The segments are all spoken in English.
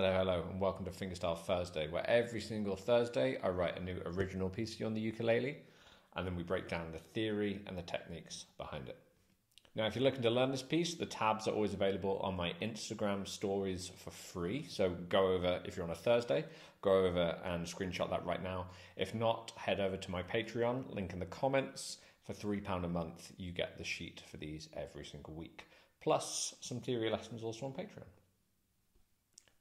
Hello, hello, and welcome to Fingerstyle Fursday, where every single Thursday I write a new original piece on the ukulele, and then we break down the theory and the techniques behind it. Now, if you're looking to learn this piece, the tabs are always available on my Instagram stories for free. So go over, if you're on a Thursday, go over and screenshot that right now. If not, head over to my Patreon, link in the comments. For £3 a month, you get the sheet for these every single week, plus some theory lessons also on Patreon.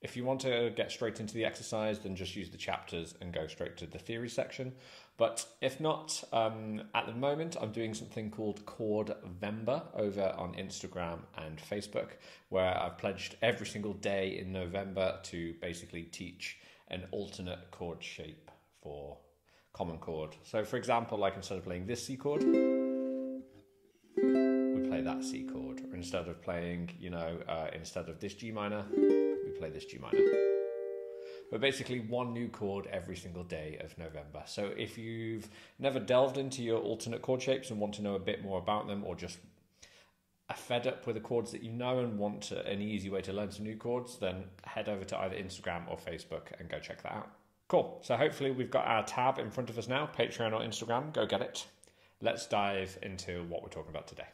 If you want to get straight into the exercise, then just use the chapters and go straight to the theory section. But if not, um, at the moment, I'm doing something called Chord Vember over on Instagram and Facebook, where I've pledged every single day in November to basically teach an alternate chord shape for common chord. So, for example, like instead of playing this C chord, we play that C chord, or instead of playing, you know, uh, instead of this G minor play this G minor. But basically, one new chord every single day of November. So if you've never delved into your alternate chord shapes and want to know a bit more about them, or just are fed up with the chords that you know and want an easy way to learn some new chords, then head over to either Instagram or Facebook and go check that out. Cool. So hopefully, we've got our tab in front of us now Patreon or Instagram. Go get it. Let's dive into what we're talking about today.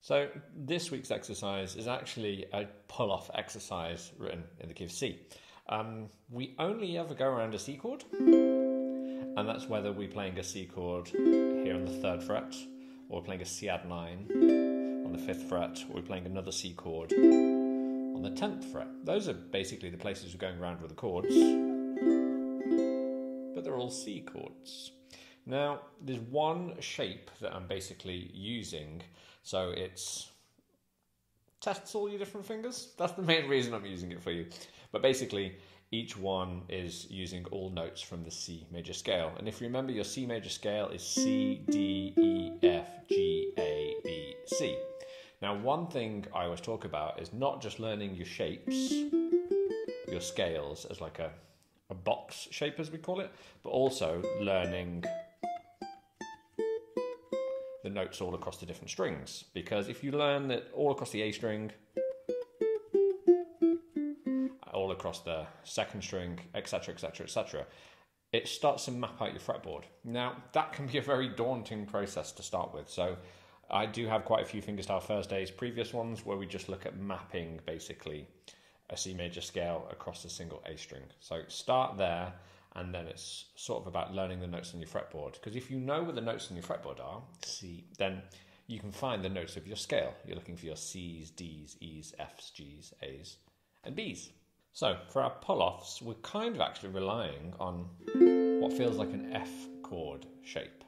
So this week's exercise is actually a pull-off exercise written in the key of C. Um, we only ever go around a C chord, and that's whether we're playing a C chord here on the third fret, or we're playing a C add nine on the fifth fret, or we're playing another C chord on the tenth fret. Those are basically the places we're going around with the chords, but they're all C chords. Now, there's one shape that I'm basically using so it's tests all your different fingers. That's the main reason I'm using it for you. But basically, each one is using all notes from the C major scale. And if you remember, your C major scale is C, D, E, F, G, A, B, C. Now, one thing I always talk about is not just learning your shapes, your scales as like a, a box shape, as we call it, but also learning the notes all across the different strings. Because if you learn that all across the A string, all across the second string, etc., etc., etc., it starts to map out your fretboard. Now, that can be a very daunting process to start with. So, I do have quite a few fingerstyle Fursdays, previous ones, where we just look at mapping basically a C major scale across a single A string. So, start there and then it's sort of about learning the notes on your fretboard. Because if you know where the notes on your fretboard are, C, then you can find the notes of your scale. You're looking for your C's, D's, E's, F's, G's, A's, and B's. So for our pull-offs, we're kind of actually relying on what feels like an F chord shape.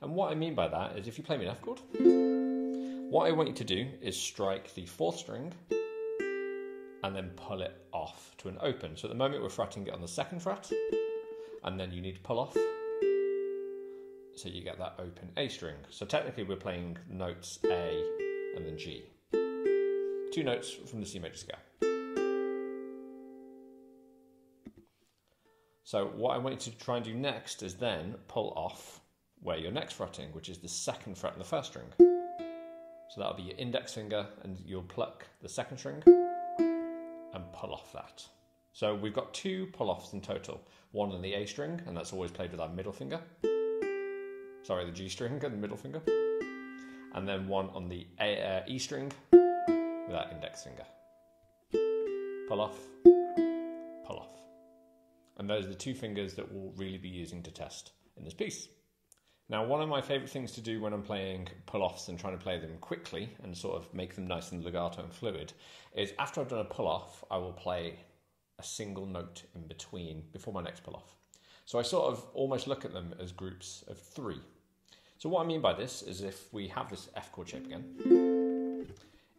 And what I mean by that is if you play me an F chord, what I want you to do is strike the fourth string and then pull it off to an open. So at the moment we're fretting it on the second fret, and then you need to pull off. So you get that open A string. So technically we're playing notes A and then G. Two notes from the C major scale. So what I want you to try and do next is then pull off where you're next fretting, which is the second fret in the first string. So that'll be your index finger and you'll pluck the second string and pull off that. So we've got two pull-offs in total. One on the A string, and that's always played with our middle finger. Sorry, the G string and the middle finger. And then one on the A, uh, E string with our index finger. Pull off, pull off. And those are the two fingers that we'll really be using to test in this piece. Now, one of my favourite things to do when I'm playing pull offs and trying to play them quickly and sort of make them nice and legato and fluid is after I've done a pull off, I will play a single note in between before my next pull off. So I sort of almost look at them as groups of three. So what I mean by this is if we have this F chord shape again,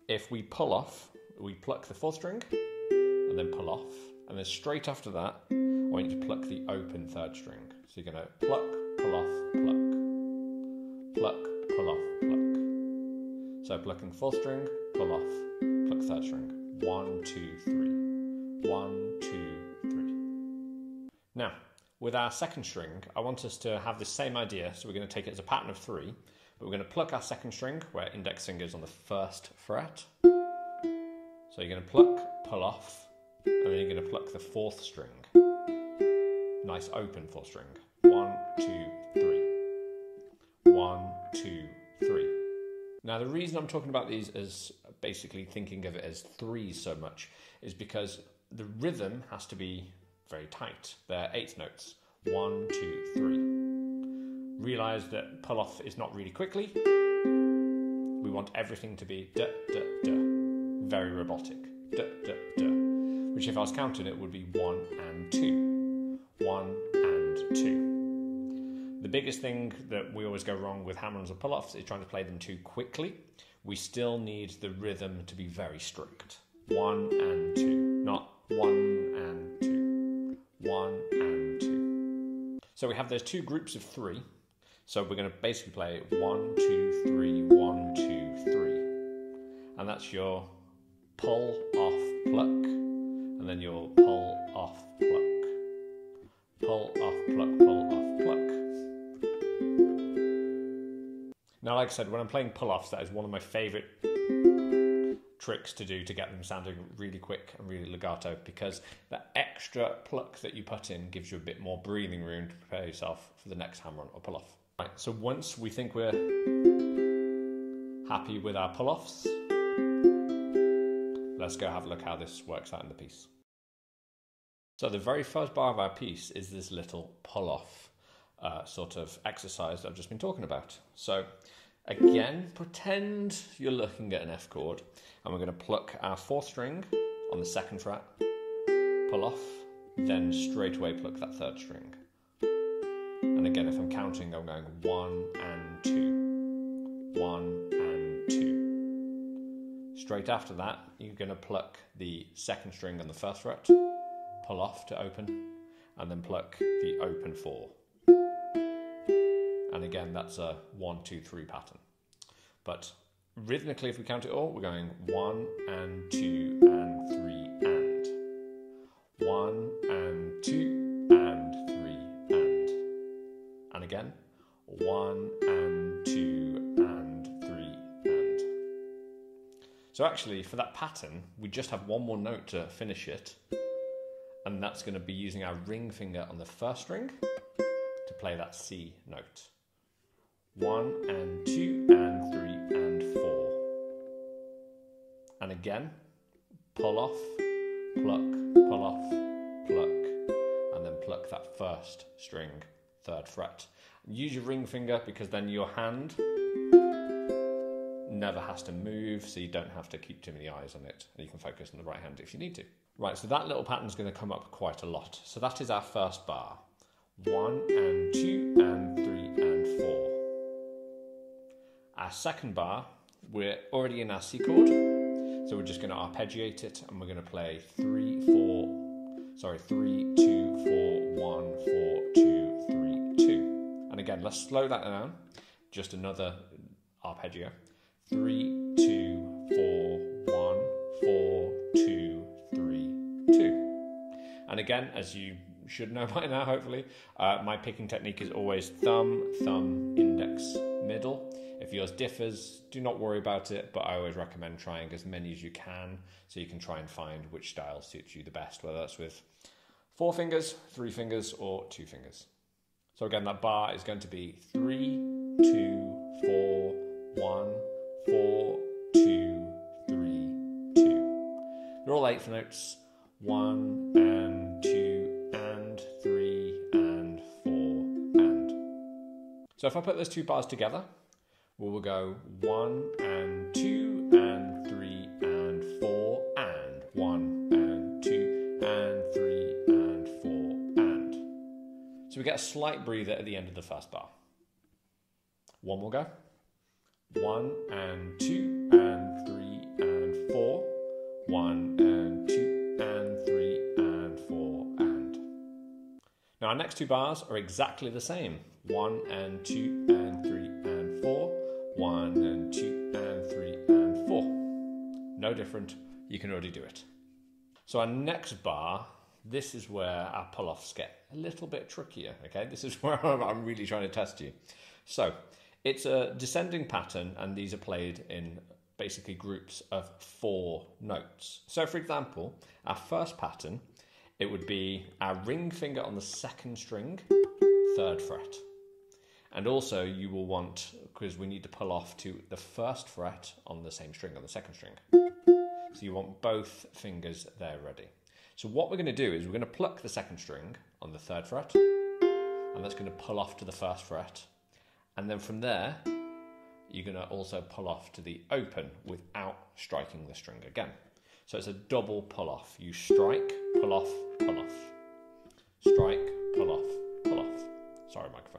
if we pull off, we pluck the fourth string and then pull off, and then straight after that, I want you to pluck the open third string. So you're going to pluck, pull off, pluck, pluck, pull off, pluck. So plucking fourth string, pull off, pluck third string. One, two, three. One, two, three. Now, with our second string, I want us to have the same idea. So we're going to take it as a pattern of three, but we're going to pluck our second string where index finger is on the first fret. So you're going to pluck, pull off, and then you're going to pluck the fourth string. Nice open fourth string. One, two, three. One, two, three. Now, the reason I'm talking about these as basically thinking of it as threes so much is because the rhythm has to be very tight. They're eighth notes. One, two, three. Realize that pull off is not really quickly. We want everything to be da, da, da. Very robotic. Da, da, da. Which, if I was counting it, would be one and two. One and two. The biggest thing that we always go wrong with hammer-ons or pull offs is trying to play them too quickly. We still need the rhythm to be very strict. One and two, So we have those two groups of three. So we're going to basically play one, two, three, one, two, three. And that's your pull, off, pluck, and then your pull, off, pluck. Pull, off, pluck, pull, off, pluck. Now, like I said, when I'm playing pull offs, that is one of my favourite tricks to do to get them sounding really quick and really legato because that extra pluck that you put in gives you a bit more breathing room to prepare yourself for the next hammer on or pull off. Right, so once we think we're happy with our pull offs, let's go have a look how this works out in the piece. So, the very first bar of our piece is this little pull off uh, sort of exercise that I've just been talking about. So, again, pretend you're looking at an F chord, and we're going to pluck our fourth string on the second fret, pull off, then straight away pluck that third string. And again, if I'm counting, I'm going one and two, one and two. Straight after that, you're going to pluck the second string on the first fret, pull off to open, and then pluck the open four. And again, that's a one, two, three pattern. But rhythmically, if we count it all, we're going one and two and three and. One and two and three and. And again, one and two and three and. So actually, for that pattern, we just have one more note to finish it. And that's going to be using our ring finger on the first string to play that C note. One and two and three and four. And again, pull off, pluck, pull off, pluck, and then pluck that first string, third fret. Use your ring finger because then your hand never has to move, so you don't have to keep too many eyes on it, and you can focus on the right hand if you need to. Right, so that little pattern is going to come up quite a lot. So that is our first bar. One and two and three and four. Our second bar, we're already in our C chord, so we're just going to arpeggiate it and we're going to play three, four, sorry, three, two, four, one, four, two, three, two. And again, let's slow that down. Just another arpeggio. Three, two, four, one, four, two, three, two. And again, as you should know by now, hopefully, uh, my picking technique is always thumb, thumb, index, middle. If yours differs, do not worry about it, but I always recommend trying as many as you can so you can try and find which style suits you the best, whether that's with four fingers, three fingers, or two fingers. So again, that bar is going to be three, two, four, one, four, two, three, two. They're all eighth notes. One and two and three and four and. So if I put those two bars together, we will go one and two and three and four and one and two and three and four and. So we get a slight breather at the end of the first bar. One more go. One and two and three and four. One and two and three and four and. Now our next two bars are exactly the same. One and two and three and. One and two and three and four. No different. You can already do it. So our next bar, this is where our pull-offs get a little bit trickier. Okay, this is where I'm really trying to test you. So it's a descending pattern, and these are played in basically groups of four notes. So, for example, our first pattern, it would be our ring finger on the second string, third fret. And also, you will want, because we need to pull off to the first fret on the same string, on the second string. So, you want both fingers there ready. So, what we're going to do is we're going to pluck the second string on the third fret, and that's going to pull off to the first fret. And then from there, you're going to also pull off to the open without striking the string again. So it's a double pull off. You strike, pull off, pull off. Strike, pull off, pull off. Sorry, microphone.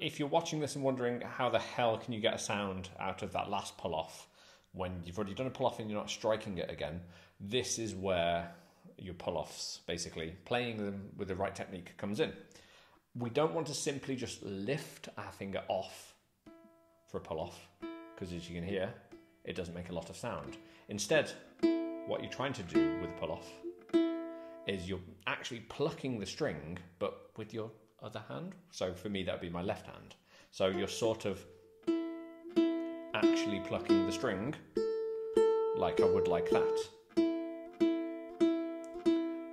If you're watching this and wondering how the hell can you get a sound out of that last pull off when you've already done a pull off and you're not striking it again, this is where your pull offs, basically playing them with the right technique, comes in. We don't want to simply just lift our finger off for a pull off because as you can hear, it doesn't make a lot of sound. Instead, what you're trying to do with a pull off is you're actually plucking the string but with your other hand. So for me, that would be my left hand. So you're sort of actually plucking the string like I would like that.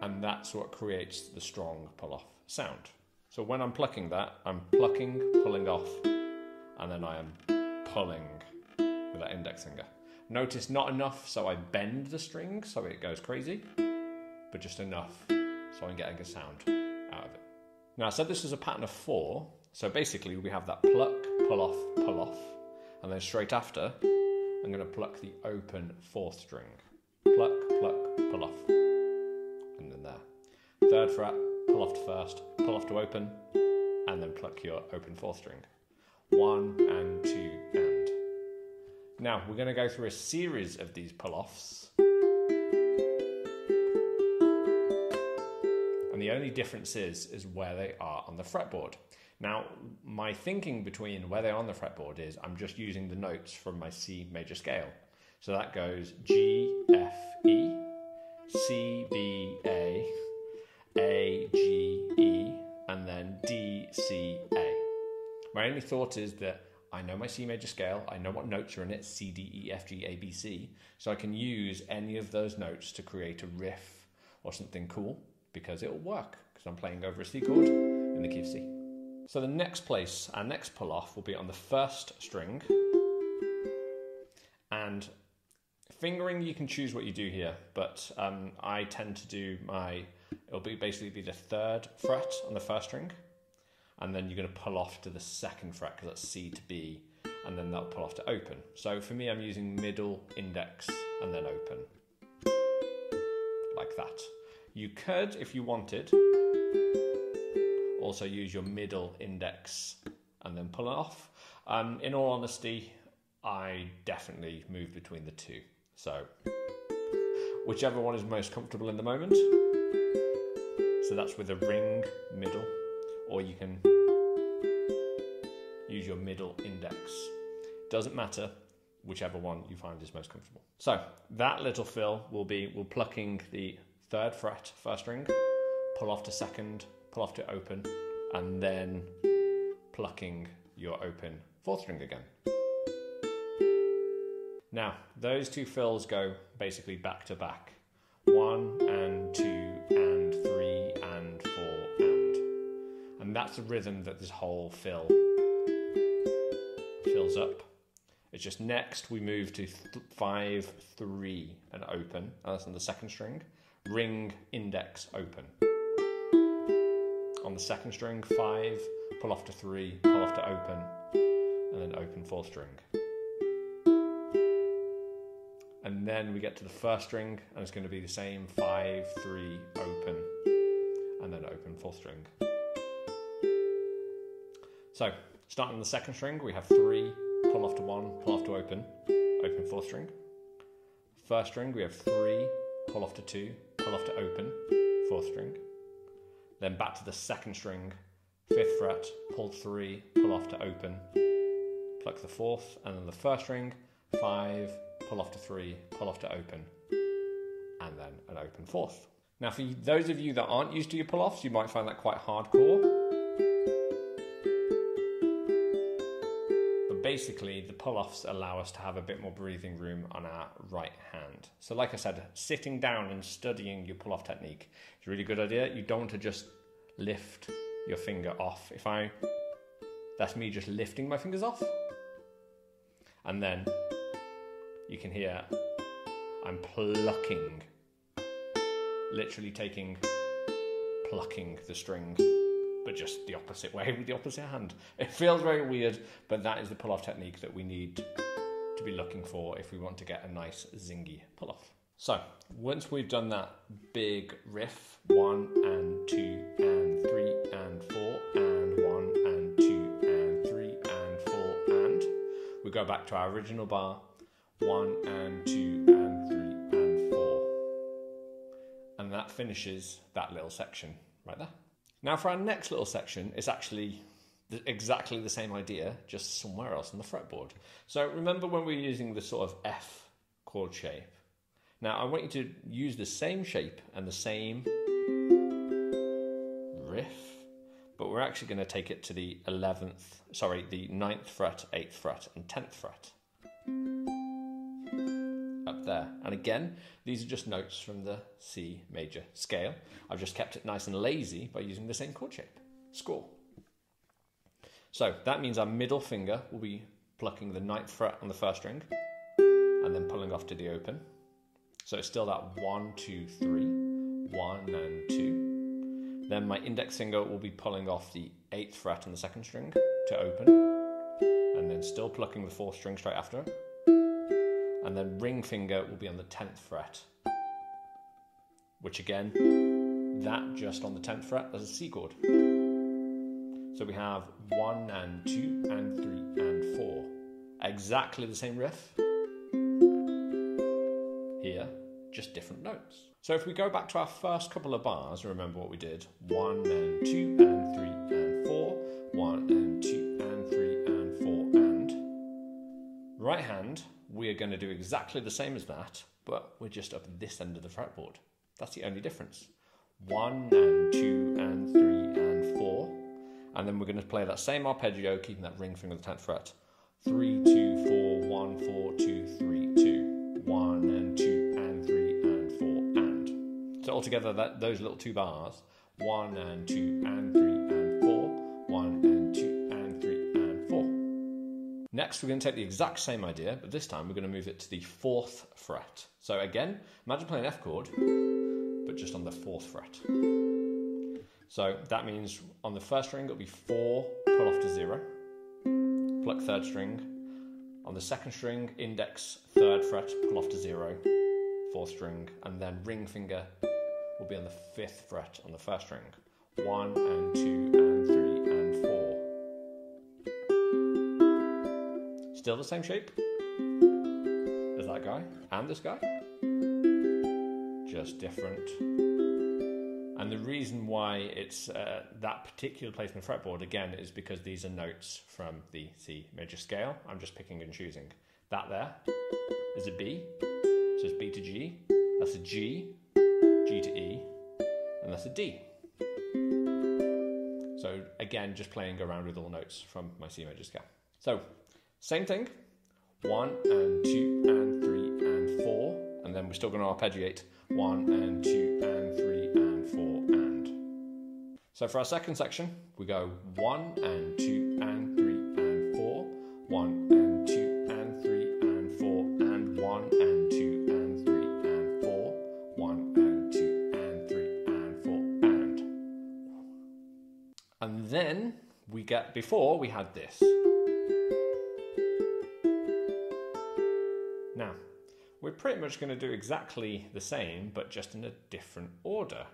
And that's what creates the strong pull off sound. So when I'm plucking that, I'm plucking, pulling off, and then I am pulling with that index finger. Notice not enough so I bend the string so it goes crazy, but just enough so I'm getting a sound. Now I said this was a pattern of four, so basically we have that pluck, pull off, pull off, and then straight after I'm going to pluck the open fourth string. Pluck, pluck, pull off, and then there. Third fret, pull off to first, pull off to open, and then pluck your open fourth string one and two and. Now we're going to go through a series of these pull offs. And the only difference is, is where they are on the fretboard. Now, my thinking between where they are on the fretboard is I'm just using the notes from my C major scale. So that goes G, F, E, C, B, A, A, G, E, and then D, C, A. My only thought is that I know my C major scale, I know what notes are in it C, D, E, F, G, A, B, C, so I can use any of those notes to create a riff or something cool because it'll work because I'm playing over a C chord in the key of C. So the next place, our next pull off will be on the first string. And fingering, you can choose what you do here, but um, I tend to do my, it'll be basically be the third fret on the first string and then you're going to pull off to the second fret because that's C to B, and then that'll pull off to open. So for me, I'm using middle, index, and then open. Like that. You could, if you wanted, also use your middle index and then pull it off. Um, in all honesty, I definitely move between the two. So, whichever one is most comfortable in the moment. So that's with a ring, middle, or you can use your middle index. Doesn't matter, whichever one you find is most comfortable. So that little fill will be we're plucking the third fret first string, pull off to second, pull off to open, and then plucking your open fourth string again. Now, those two fills go basically back to back. One and two and three and four and. And that's the rhythm that this whole fill fills up. It's just next we move to th- five, three, and open. And that's on the second string. Ring, index, open. On the second string, five, pull off to three, pull off to open, and then open fourth string. And then we get to the first string, and it's going to be the same five, three, open, and then open fourth string. So, starting on the second string, we have three, pull off to one, pull off to open, open fourth string. First string, we have three, pull off to two, pull off to open, fourth string. Then back to the second string, fifth fret, pull three, pull off to open, pluck the fourth, and then the first string, five, pull off to three, pull off to open, and then an open fourth. Now, for those of you that aren't used to your pull offs, you might find that quite hardcore. Basically the pull-offs allow us to have a bit more breathing room on our right hand. So like I said, sitting down and studying your pull-off technique is a really good idea. You don't want to just lift your finger off. If I, that's me just lifting my fingers off. And then you can hear I'm plucking, literally taking, plucking the string but just the opposite way with the opposite hand. It feels very weird, but that is the pull off technique that we need to be looking for if we want to get a nice zingy pull off. So, once we've done that big riff, one and two and three and four and one and two and three and four and, we go back to our original bar, one and two and three and four. And that finishes that little section right there. Now, for our next little section, it's actually exactly the same idea, just somewhere else on the fretboard. So remember when we were using the sort of F chord shape? Now, I want you to use the same shape and the same riff, but we're actually going to take it to the 11th, sorry, the 9th fret, 8th fret, and 10th fret there. And again, these are just notes from the C major scale. I've just kept it nice and lazy by using the same chord shape, score. So that means our middle finger will be plucking the ninth fret on the first string and then pulling off to the open. So it's still that one, two, three, one and two. Then my index finger will be pulling off the eighth fret on the second string to open and then still plucking the fourth string straight after it and then ring finger will be on the 10th fret. Which again, that just on the 10th fret, as a C chord. So we have 1 and 2 and 3 and 4. Exactly the same riff. Here, just different notes. So if we go back to our first couple of bars, remember what we did 1 and 2 and 3 and 4, 1 and 2 and 3 and 4 and. Right hand we are going to do exactly the same as that, but we're just up this end of the fretboard. That's the only difference. One and two and three and four. And then we're going to play that same arpeggio, keeping that ring finger on the 10th fret. Three, two, four, one, four, two, three, two. One and two and three and four and. So altogether, that those little two bars, one and two and three and Next, we're going to take the exact same idea, but this time we're going to move it to the fourth fret. So again, imagine playing an F chord, but just on the fourth fret. So that means on the first string it'll be four, pull off to zero, pluck third string. On the second string, index, third fret, pull off to zero, fourth string, and then ring finger will be on the fifth fret on the first string. One and two and Still the same shape as that guy and this guy, just different. And the reason why it's uh, that particular place in the fretboard again is because these are notes from the C major scale. I'm just picking and choosing. That there is a B, so it's B to G. That's a G, G to E, and that's a D. So again, just playing around with all notes from my C major scale. So same thing. One and two and three and four. And then we're still going to arpeggiate. One and two and three and four and. So for our second section, we go one and two and three and four. One and two and three and four and one and two and three and four. One and two and three and four and. And then we get, before we had this. Pretty much going to do exactly the same, but just in a different order.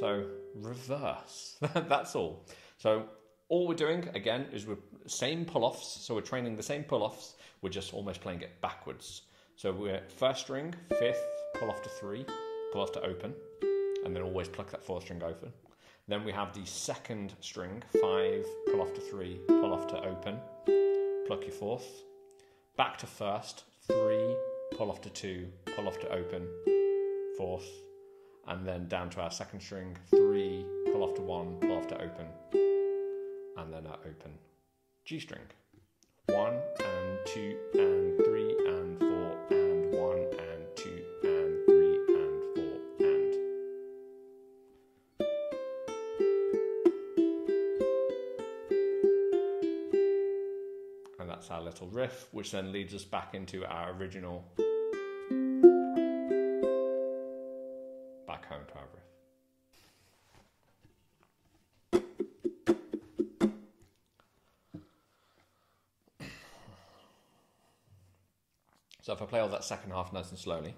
So, reverse. That's all. So, all we're doing, again, is we're same pull-offs. So we're training the same pull-offs. We're just almost playing it backwards. So we're first string, fifth, pull off to three, pull off to open, and then always pluck that fourth string open. Then we have the second string, five, pull off to three, pull off to open, pluck your fourth, back to first, three, pull off to two, pull off to open, fourth, and then down to our second string, three, pull off to one, pull off to open, and then our open G string. One and two and riff, which then leads us back into our original back home to our riff. So if I play all that second half nice and slowly.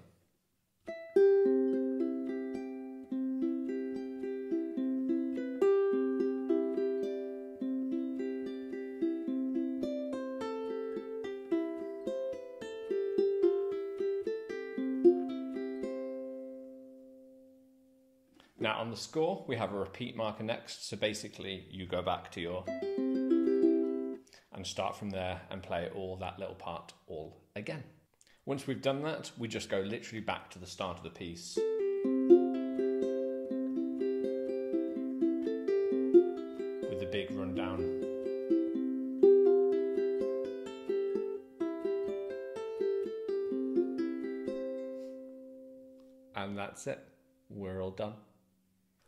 The score, we have a repeat marker next. So basically, you go back to your and start from there and play all that little part all again. Once we've done that, we just go literally back to the start of the piece. With the big rundown. And that's it. We're all done.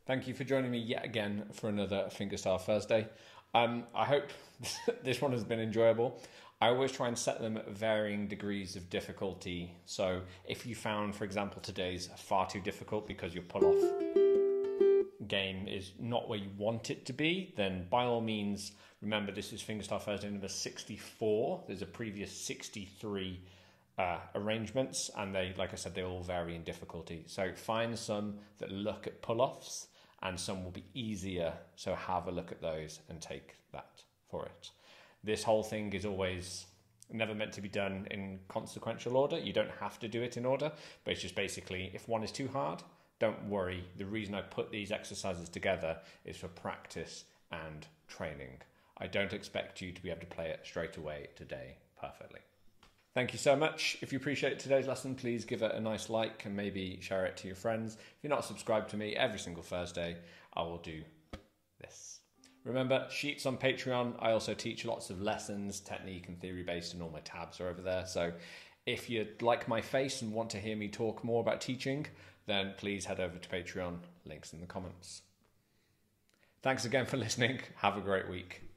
Thank you for joining me yet again for another Fingerstyle Fursday. Um, I hope this one has been enjoyable. I always try and set them at varying degrees of difficulty. So if you found, for example, today's far too difficult because your pull off game is not where you want it to be, then by all means, remember this is Fingerstyle Fursday number 64. There's a previous 63 uh, arrangements, and they, like I said, they all vary in difficulty. So find some that look at pull offs, and some will be easier. So have a look at those and take that for it this whole thing is always never meant to be done in consequential order. You don't have to do it in order, but it's just basically if one is too hard, don't worry. The reason I put these exercises together is for practice and training. I don't expect you to be able to play it straight away today perfectly. Thank you so much. If you appreciate today's lesson, please give it a nice like and maybe share it to your friends. If you're not subscribed to me, every single Thursday I will do this. Remember, sheets on Patreon. I also teach lots of lessons, technique and theory based, and all my tabs are over there. So if you like my face and want to hear me talk more about teaching, then please head over to Patreon. Links in the comments. Thanks again for listening. Have a great week.